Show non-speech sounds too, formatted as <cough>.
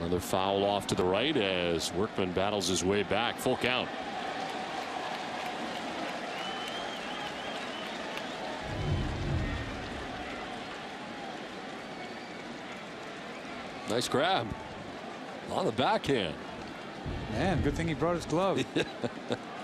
Another foul off to the right as Workman battles his way back. Full count. Nice grab on the backhand. Man, good thing he brought his glove. <laughs>